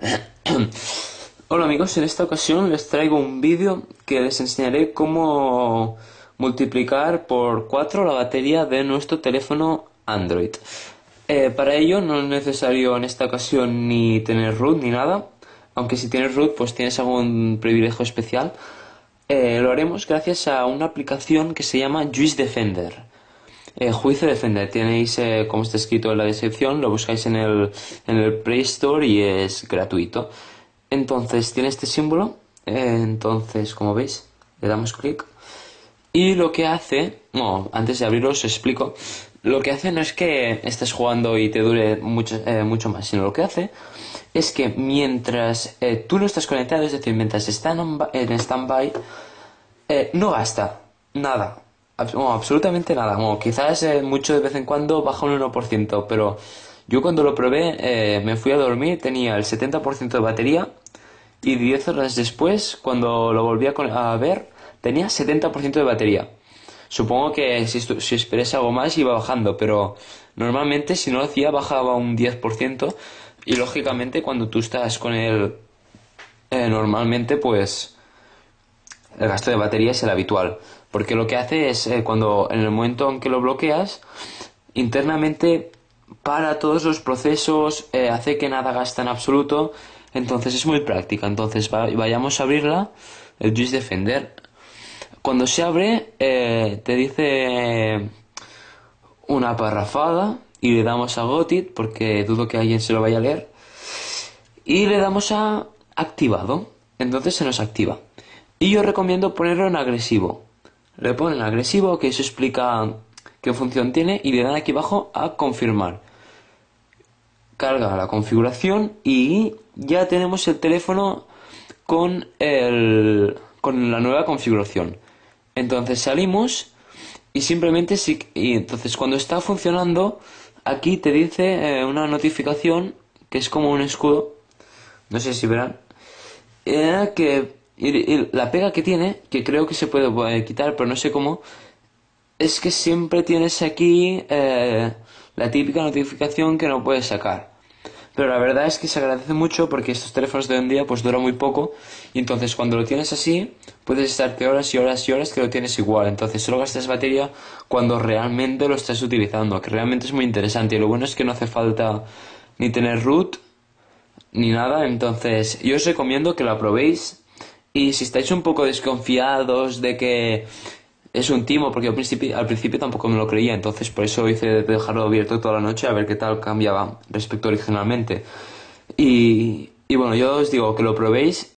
Hola amigos, en esta ocasión les traigo un vídeo que les enseñaré cómo multiplicar por 4 la batería de nuestro teléfono Android. Eh, para ello no es necesario en esta ocasión ni tener root ni nada, aunque si tienes root pues tienes algún privilegio especial. Eh, lo haremos gracias a una aplicación que se llama Juice Defender. Eh, Juicio Defender, tenéis eh, como está escrito en la descripción, lo buscáis en el, en el Play Store y es gratuito. Entonces tiene este símbolo, eh, entonces como veis le damos clic. Y lo que hace, bueno, antes de abrirlo os explico, lo que hace no es que estés jugando y te dure mucho, eh, mucho más, sino lo que hace es que mientras tú no estás conectado, es decir, mientras está en, en stand-by, no gasta nada, absolutamente nada. Bueno, quizás eh, mucho de vez en cuando baja un 1%, pero yo cuando lo probé eh, me fui a dormir, tenía el 70% de batería y 10 horas después, cuando lo volví a, ver, tenía 70% de batería. Supongo que si, si algo más iba bajando, pero normalmente si no lo hacía bajaba un 10% y lógicamente cuando tú estás con él eh, normalmente pues el gasto de batería es el habitual. Porque lo que hace es, eh, cuando en el momento en que lo bloqueas, internamente para todos los procesos, eh, hace que nada gasta en absoluto. Entonces es muy práctica. Entonces vayamos a abrirla, el Juice Defender. Cuando se abre, eh, te dice una parrafada y le damos a Got It, porque dudo que alguien se lo vaya a leer. Y le damos a activado. Entonces se nos activa. Y yo recomiendo ponerlo en agresivo. Le ponen agresivo, que eso explica qué función tiene, y le dan aquí abajo a confirmar. Carga la configuración y ya tenemos el teléfono con, el, con la nueva configuración. Entonces salimos y simplemente sí, y entonces cuando está funcionando aquí te dice eh, una notificación que es como un escudo, no sé si verán, eh, que y, la pega que tiene, que creo que se puede quitar, pero no sé cómo, es que siempre tienes aquí eh, la típica notificación que no puedes sacar. Pero la verdad es que se agradece mucho porque estos teléfonos de hoy en día pues duran muy poco y entonces cuando lo tienes así puedes estarte horas y horas y horas que lo tienes igual. Entonces solo gastas batería cuando realmente lo estás utilizando, que realmente es muy interesante. Y lo bueno es que no hace falta ni tener root ni nada. Entonces yo os recomiendo que lo probéis y si estáis un poco desconfiados de que es un timo, porque al principio, al principio tampoco me lo creía, entonces por eso hice dejarlo abierto toda la noche a ver qué tal cambiaba respecto originalmente. Y, y bueno, yo os digo que lo probéis